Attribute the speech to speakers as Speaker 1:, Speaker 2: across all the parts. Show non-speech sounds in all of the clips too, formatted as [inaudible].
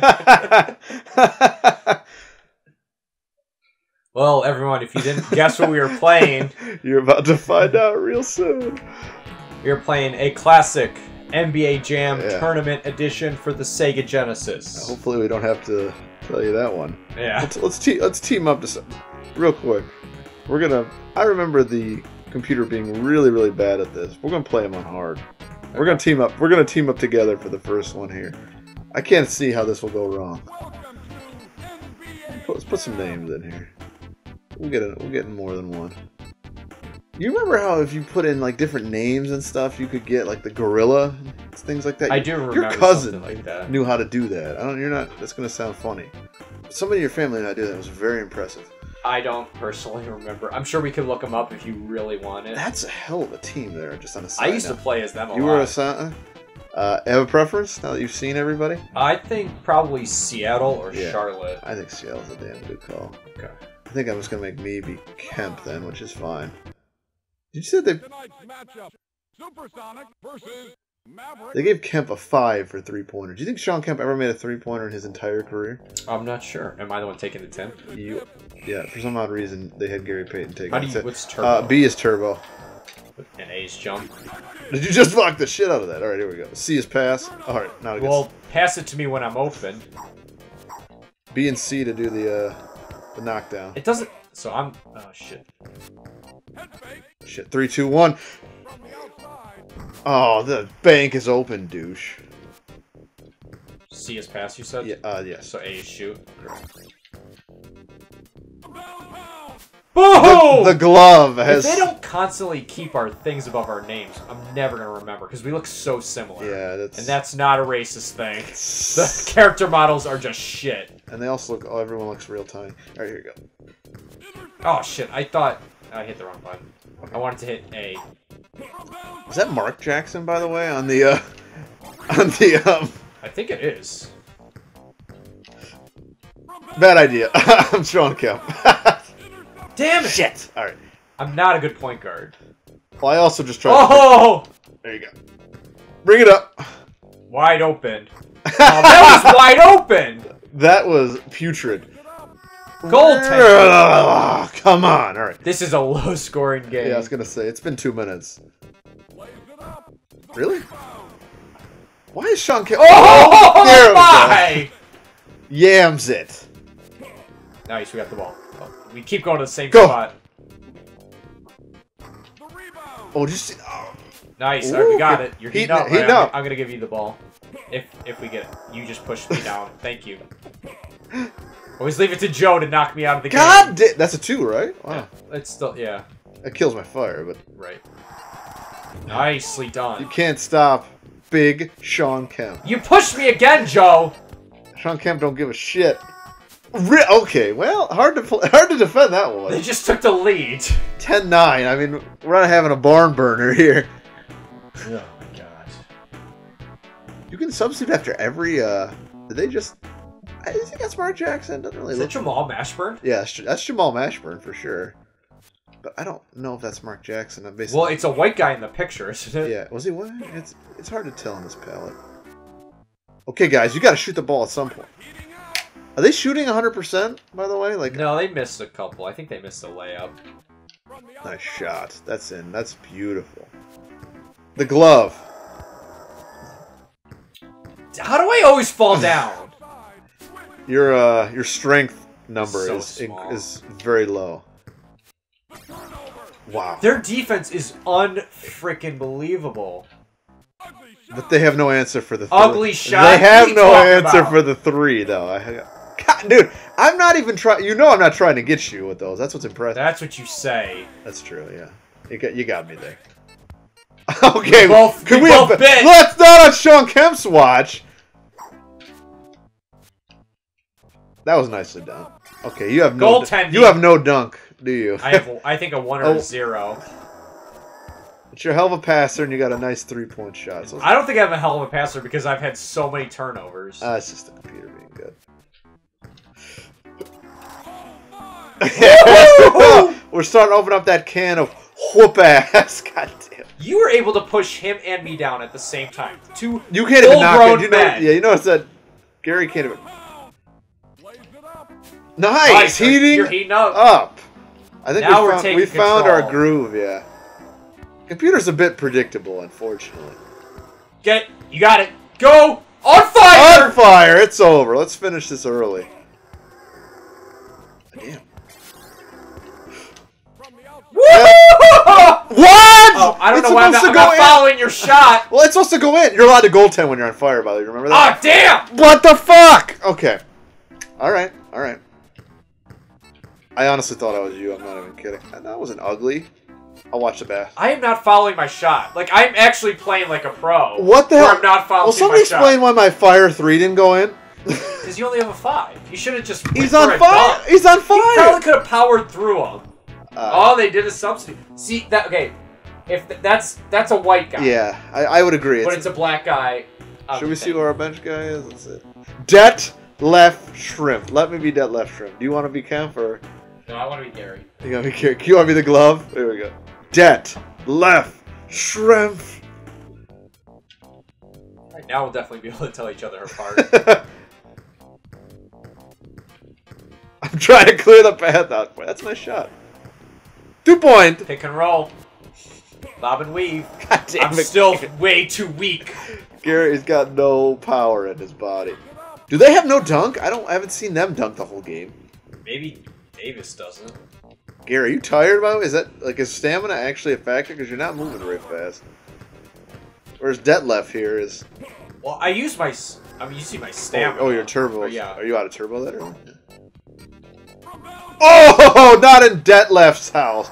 Speaker 1: [laughs] Well, everyone, if you didn't guess what we were playing, [laughs]
Speaker 2: You're about to find out real soon.
Speaker 1: We are playing a classic NBA Jam
Speaker 2: Yeah.
Speaker 1: Tournament Edition for the Sega Genesis.
Speaker 2: Hopefully, we don't have to tell you that one.
Speaker 1: Yeah.
Speaker 2: Let's let's, te- let's team up to some, real quick. We're gonna. I remember the computer being really really bad at this. We're gonna play him on hard. We're gonna team up. We're gonna team up together for the first one here. I can't see how this will go wrong. Let's put some names in here. We'll get. We'll get in more than one. You remember how if you put in like different names and stuff, you could get like the gorilla, things like that.
Speaker 1: I do remember
Speaker 2: Your cousin
Speaker 1: like that.
Speaker 2: knew how to do that. I don't. You're not. That's gonna sound funny. Somebody in your family knew how to do that. It was very impressive.
Speaker 1: I don't personally [laughs] remember. I'm sure we could look them up if you really wanted.
Speaker 2: That's a hell of a team there. Just on a
Speaker 1: I
Speaker 2: side
Speaker 1: used to play as them a lot.
Speaker 2: You
Speaker 1: lot.
Speaker 2: were a son. Uh, have a preference now that you've seen everybody?
Speaker 1: I think probably Seattle or
Speaker 2: Yeah.
Speaker 1: Charlotte.
Speaker 2: I think Seattle's a damn good call.
Speaker 1: Okay.
Speaker 2: I think I'm just gonna make me be Kemp then, which is fine. Did you say they
Speaker 3: Tonight's matchup, Supersonic versus Maverick.
Speaker 2: They gave Kemp a five for three pointer? Do you think Shawn Kemp ever made a three pointer in his entire career?
Speaker 1: I'm not sure. Am I the one taking the 10?
Speaker 2: You, yeah. For some odd reason, they had Gary Payton take
Speaker 1: How
Speaker 2: it.
Speaker 1: do you,
Speaker 2: Instead-
Speaker 1: what's turbo?
Speaker 2: Uh, B is turbo.
Speaker 1: And A is jump.
Speaker 2: Did you just block the shit out of that? All right, here we go. C is pass. All right, now it
Speaker 1: Well, pass it to me when I'm open.
Speaker 2: B and C to do the uh, the knockdown.
Speaker 1: It doesn't. So I'm. Oh shit.
Speaker 2: Shit, three, two, one.
Speaker 3: From the outside.
Speaker 2: Oh, the bank is open, douche.
Speaker 1: C is pass. You said.
Speaker 2: Yeah, uh, yes.
Speaker 1: So A is shoot.
Speaker 3: Pound, pound.
Speaker 1: Boom!
Speaker 2: The glove
Speaker 1: if
Speaker 2: has.
Speaker 1: they don't constantly keep our things above our names, I'm never gonna remember because we look so similar.
Speaker 2: Yeah, that's.
Speaker 1: And that's not a racist thing. [laughs] The character models are just shit.
Speaker 2: And they also look. Oh, everyone looks real tiny. All right, here we go.
Speaker 1: Oh shit! I thought I hit the wrong button. I wanted to hit A.
Speaker 2: Is that Mark Jackson, by the way, on the uh, [laughs] on the um?
Speaker 1: I think it is.
Speaker 2: Bad idea. [laughs] I'm Shawn Kemp. [laughs]
Speaker 1: Damn it!
Speaker 2: Shit. All right.
Speaker 1: I'm not a good point guard.
Speaker 2: Well, I also just tried.
Speaker 1: Oh!
Speaker 2: There you go. Bring it up.
Speaker 1: Wide open. Oh, that was wide open!
Speaker 2: That was putrid.
Speaker 1: Goaltender. [laughs]
Speaker 2: Come on. All right.
Speaker 1: This is a low scoring game.
Speaker 2: Yeah, I was gonna say it's been two minutes.
Speaker 3: Lays it up.
Speaker 2: Really? Why is Shawn Kemp?
Speaker 1: Oh, oh [laughs]
Speaker 2: there we go.
Speaker 1: my!
Speaker 2: Yams it.
Speaker 1: Nice, we got the ball. Oh, we keep going to the same
Speaker 2: Go.
Speaker 1: spot.
Speaker 2: Oh, just oh.
Speaker 1: Nice, alright, we got
Speaker 2: Ooh.
Speaker 1: it. You're
Speaker 2: Heating
Speaker 1: heating up.
Speaker 2: it, heating
Speaker 1: right? I'm-
Speaker 2: up.
Speaker 1: I'm, gonna give you the ball. If if we get it. You just push me down. Thank you. Always leave it to Joe to knock me out of the
Speaker 2: God,
Speaker 1: game.
Speaker 2: God that's a two, right? Wow,
Speaker 1: It's still yeah,
Speaker 2: It kills my fire, but
Speaker 1: right. Nicely done.
Speaker 2: you can't stop Big Shawn Kemp.
Speaker 1: You pushed me again, Joe.
Speaker 2: Shawn Kemp don't give a shit. Re- okay, well, hard to [laughs] hard to defend that one.
Speaker 1: They just took the lead.
Speaker 2: 10-9. I mean, we're not having a barn burner here.
Speaker 1: Oh my god.
Speaker 2: You can substitute after every. uh Did they just? I think that's Mark Jackson. Doesn't really
Speaker 1: Is
Speaker 2: look.
Speaker 1: it Jamal Mashburn?
Speaker 2: Yeah, that's, Jamal Mashburn for sure. But I don't know if that's Mark Jackson. I'm basically.
Speaker 1: Well, it's a white guy in the picture, isn't it?
Speaker 2: Yeah, was he white? It's it's hard to tell on this palette. Okay, guys, you got to shoot the ball at some point. Are they shooting 100%? By the way, like
Speaker 1: No, they missed a couple. I think they missed a layup.
Speaker 2: Nice shot. That's in. That's beautiful. The glove.
Speaker 1: How do I always fall [laughs] down?
Speaker 2: Your uh your strength number
Speaker 1: So
Speaker 2: is
Speaker 1: small.
Speaker 2: is very low. Wow.
Speaker 1: Their defense is unfreaking believable.
Speaker 2: But they have no answer for the three.
Speaker 1: Ugly shot?
Speaker 2: They have
Speaker 1: What are you
Speaker 2: no answer
Speaker 1: about?
Speaker 2: for the three, though. I, God, [laughs] dude, I'm not even trying. You know, I'm not trying to get you with those. That's what's impressive.
Speaker 1: That's what you say.
Speaker 2: That's true. Yeah, you got you got me there. [laughs] okay,
Speaker 1: both-
Speaker 2: can
Speaker 1: we
Speaker 2: we?
Speaker 1: both bit.
Speaker 2: Let's not on Shawn Kemp's watch. That was nicely done. Okay, you have no.
Speaker 1: Goaltending.
Speaker 2: You have no dunk, do you?
Speaker 1: I have, I think, a one or
Speaker 2: Oh.
Speaker 1: a zero.
Speaker 2: But you're a hell of a passer, and you got a nice three point shot. So
Speaker 1: I don't think I'm a hell of a passer because I've had so many turnovers.
Speaker 2: uh, it's just the computer being good. [laughs] We're starting to open up that can of whoop ass. [laughs] God damn.
Speaker 1: You were able to push him and me down at the same time. Two.
Speaker 2: You can't even knock it. You know, yeah, you notice that Gary can't even.
Speaker 3: Blaze it up.
Speaker 2: Nice,
Speaker 1: you're-
Speaker 2: heating
Speaker 1: You're heating up.
Speaker 2: up. I think
Speaker 1: Now
Speaker 2: we
Speaker 1: we're
Speaker 2: found, we found our groove. Yeah. Computer's a bit predictable, unfortunately.
Speaker 1: Get. You got it. Go on fire.
Speaker 2: On fire! It's over. Let's finish this early. Damn.
Speaker 3: From the outside.
Speaker 1: Woo!
Speaker 2: What?
Speaker 1: Oh, I don't
Speaker 2: It's
Speaker 1: know why I'm
Speaker 2: supposed
Speaker 1: not,
Speaker 2: to
Speaker 1: I'm
Speaker 2: go
Speaker 1: not
Speaker 2: in.
Speaker 1: following your shot.
Speaker 2: Well, it's supposed to go in. You're allowed to goaltend when you're on fire, by the way. Remember that?
Speaker 1: Ah, damn!
Speaker 2: What the fuck? Okay. All right. All right. I honestly thought I was you. I'm not even kidding. And that wasn't ugly. I'll watch the bath.
Speaker 1: I am not following my shot. Like I'm actually playing like a pro.
Speaker 2: What the hell?
Speaker 1: I'm not following
Speaker 2: Well, somebody
Speaker 1: my shot.
Speaker 2: explain why my fire three didn't go in. [laughs]
Speaker 1: Because you only have a five. You should have just.
Speaker 2: He's on fire. He's on fire.
Speaker 1: You probably could have powered through them.
Speaker 2: Uh,
Speaker 1: All they did is substitute. See that? Okay, if th- that's that's a white guy.
Speaker 2: yeah, I, I would agree.
Speaker 1: But
Speaker 2: It's-
Speaker 1: it's a black guy.
Speaker 2: should we see where our bench guy is? Let's see. Left shrimp. Let me be debt left shrimp. Do you want to be Kemp or
Speaker 1: No, I want to be Gary.
Speaker 2: you want to be Kier- You want to be the glove? There we go. Det left shrimp.
Speaker 1: Right now, we'll definitely be able to tell each other apart. [laughs]
Speaker 2: I'm trying to clear the path out. Boy, That's my shot. Two point.
Speaker 1: Pick and roll. Bob and weave. [laughs]
Speaker 2: God damn
Speaker 1: I'm
Speaker 2: it.
Speaker 1: still way too weak.
Speaker 2: Gary's got no power in his body. Do they have no dunk? I don't. I haven't seen them dunk the whole game.
Speaker 1: Maybe Davis doesn't.
Speaker 2: Gary, are you tired, by the way? Is that like is stamina actually a factor? Because you're not moving very fast. Whereas Detlef here is.
Speaker 1: Well, I use my. I mean, you see my
Speaker 2: Oh,
Speaker 1: stamina.
Speaker 2: oh, your turbo.
Speaker 1: Oh, yeah.
Speaker 2: Are you out of turbo that early? Oh, [laughs] not in Detlef's house.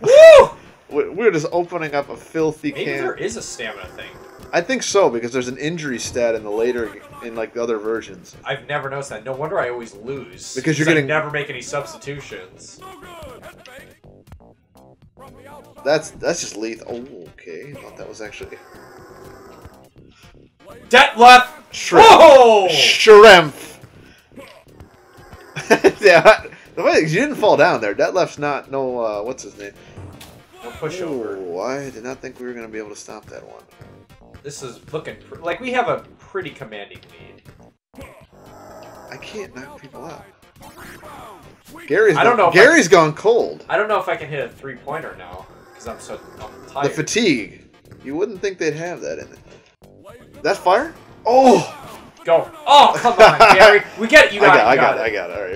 Speaker 1: Woo!
Speaker 2: We- We're just opening up a filthy
Speaker 1: Maybe
Speaker 2: can.
Speaker 1: there is a stamina thing.
Speaker 2: I think so because there's an injury stat in the later in like the other versions.
Speaker 1: I've never noticed that. No wonder I always lose.
Speaker 2: Because you're
Speaker 1: I
Speaker 2: getting-
Speaker 1: never make any substitutions.
Speaker 3: No good. Head fake. From the outside.
Speaker 2: That's that's just lethal. Oh, okay. I thought that was actually
Speaker 1: Det left.
Speaker 2: shrimp.
Speaker 1: Whoa!
Speaker 2: Shrimp. [laughs] yeah, the way you didn't fall down there. Detlef's not no. Uh, what's his name?
Speaker 1: We'll push over.
Speaker 2: Ooh, I did not think we were gonna be able to stop that one.
Speaker 1: This is looking pr- like we have a pretty commanding lead.
Speaker 2: I can't knock people out. Gary's
Speaker 1: I don't
Speaker 2: gone,
Speaker 1: know
Speaker 2: Gary's gone cold.
Speaker 1: I don't know if I can hit a three pointer now because I'm so I'm tired.
Speaker 2: The fatigue. You wouldn't think they'd have that in it. That fire? Oh!
Speaker 1: Go. Oh come on, Gary. [laughs] We get it. You
Speaker 2: I
Speaker 1: got,
Speaker 2: got,
Speaker 1: it.
Speaker 2: I
Speaker 1: You
Speaker 2: got,
Speaker 1: got
Speaker 2: it. I got it. All right,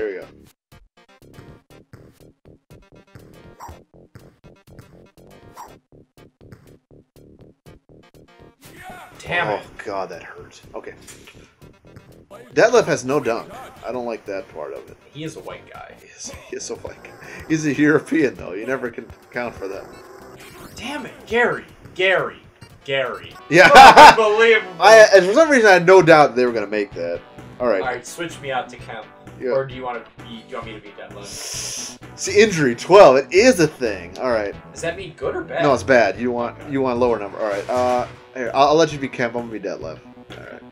Speaker 1: Damn
Speaker 2: oh
Speaker 1: it.
Speaker 2: god, that hurt. Okay. Detlef has no dunk. I don't like that part of it.
Speaker 1: He is a white guy.
Speaker 2: He is, he is so like he's a European though. You never can count for that.
Speaker 1: Damn it, Gary. Gary. Gary.
Speaker 2: Yeah.
Speaker 1: Unbelievable.
Speaker 2: I for some reason I had no doubt they were gonna make that. All right.
Speaker 1: All right, switch me out to Kemp.
Speaker 2: Yeah.
Speaker 1: Or do you want to? Be, you want me to be Detlef?
Speaker 2: See injury twelve. It is a thing. All right.
Speaker 1: Does that mean good or bad?
Speaker 2: No, it's bad. You want you want a lower number. All right. Uh, here I'll, I'll let you be Kemp. I'm gonna be Detlef. All right.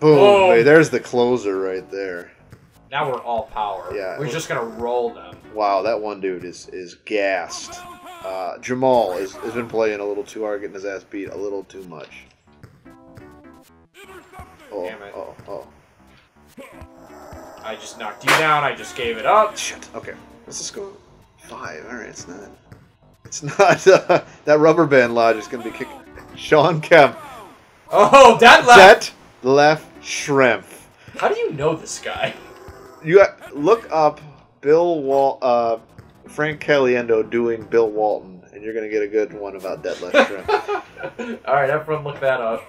Speaker 2: Boom! Hey, there's the closer right there.
Speaker 1: Now we're all power.
Speaker 2: Yeah.
Speaker 1: We're just gonna roll them.
Speaker 2: Wow, that one dude is is gassed. Uh, Jamal is, has been playing a little too hard, getting his ass beat a little too much.
Speaker 1: I just knocked you down. I just gave it up.
Speaker 2: Shit. Okay. What's the score? Five. All right. It's not. It's [laughs] not. Uh, that rubber band lodge is going to be kicking. [laughs] Shawn Kemp.
Speaker 1: Oh, that left.
Speaker 2: Set left shrimp.
Speaker 1: How do you know this guy?
Speaker 2: You got, look up Bill Wal. Uh, Frank Caliendo doing Bill Walton, and you're going to get a good one about that left shrimp. [laughs]
Speaker 1: all right, everyone, look that up.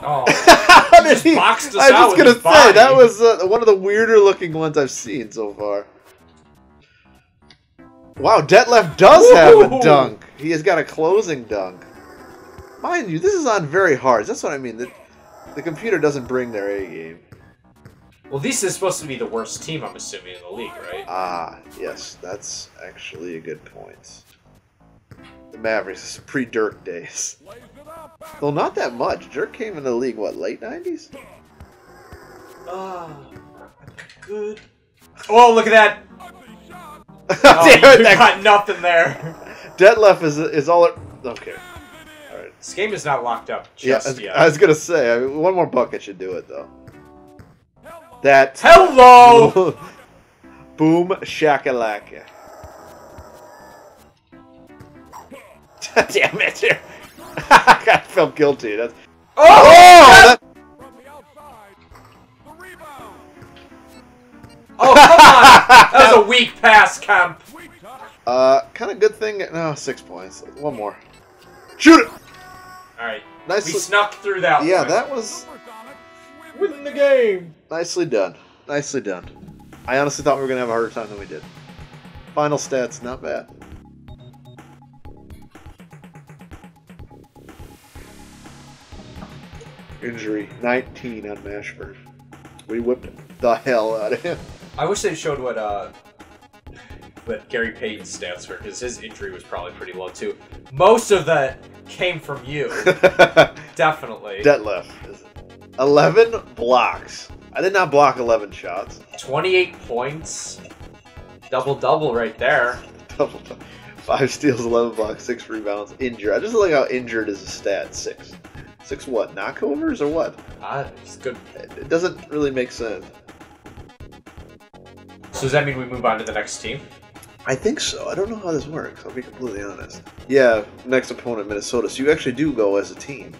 Speaker 1: Oh, [laughs]
Speaker 2: How did
Speaker 1: just
Speaker 2: he?
Speaker 1: boxed us
Speaker 2: I was
Speaker 1: with
Speaker 2: gonna say that was uh, one of the weirder looking ones I've seen so far. Wow, Detlef does have a dunk. He has got a closing dunk. Mind you, this is on very hard. That's what I mean. The, the computer doesn't bring their A game.
Speaker 1: well, this is supposed to be the worst team, I'm assuming, in the league, right?
Speaker 2: Ah, yes, that's actually a good point. The Mavericks. This is pre-Dirk days.
Speaker 3: Lays it up. Back.
Speaker 2: Well, not that much. Dirk came in the league what late '90s?
Speaker 1: Ah, good. Oh, look at that! [laughs] Oh,
Speaker 2: Damn it,
Speaker 1: you
Speaker 2: that-
Speaker 1: got nothing there.
Speaker 2: Detlef is is all. It, okay. All right.
Speaker 1: This game is not locked up
Speaker 2: Yeah,
Speaker 1: just
Speaker 2: I was,
Speaker 1: yet.
Speaker 2: I was gonna say I mean, one more bucket should do it though.
Speaker 3: Hello.
Speaker 2: That
Speaker 1: Hello! [laughs]
Speaker 2: boom shakalaka. [laughs] Damn it! [laughs] I felt guilty. That's
Speaker 1: oh!
Speaker 2: oh, that,
Speaker 3: From the outside. The rebound.
Speaker 1: Oh, come on! [laughs] That was a weak pass, Kemp.
Speaker 2: Uh, kind of good thing. No, six points. One more. Shoot it.
Speaker 1: Alright,
Speaker 2: Nice.
Speaker 1: we snuck through that
Speaker 2: yeah,
Speaker 1: one.
Speaker 2: that was.
Speaker 1: Win the game!
Speaker 2: nicely done. Nicely done. I honestly thought we were gonna have a harder time than we did. Final stats, not bad. Injury 19 on Mashburn. We whipped the hell out of him.
Speaker 1: I wish they showed what, uh, what Gary Payton's stats were, because his injury was probably pretty low, too. Most of that came from you. [laughs] Definitely.
Speaker 2: Detlef. 11 blocks. I did not block 11 shots.
Speaker 1: 28 points. Double double right there.
Speaker 2: Double, double. [laughs] Five steals, 11 blocks, six rebounds. Injured. I just like how injured is a stat. Six. Six what? Knockovers or what?
Speaker 1: Ah, it's good.
Speaker 2: It doesn't really make sense.
Speaker 1: So does that mean we move on to the next team?
Speaker 2: I think so. I don't know how this works. I'll be completely honest. Yeah, next opponent, Minnesota. So you actually do go as a team.